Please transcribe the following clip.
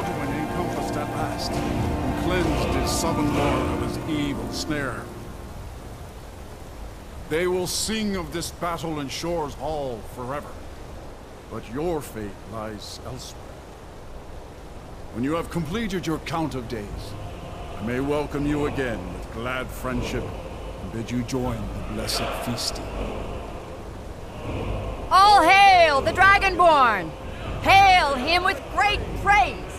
Alduin encompassed at last, and cleansed his southern lord of his evil snare. They will sing of this battle in Shor's Hall forever. But your fate lies elsewhere. When you have completed your count of days, I may welcome you again with glad friendship and bid you join the blessed feasting. All hail the Dragonborn! Hail him with great praise!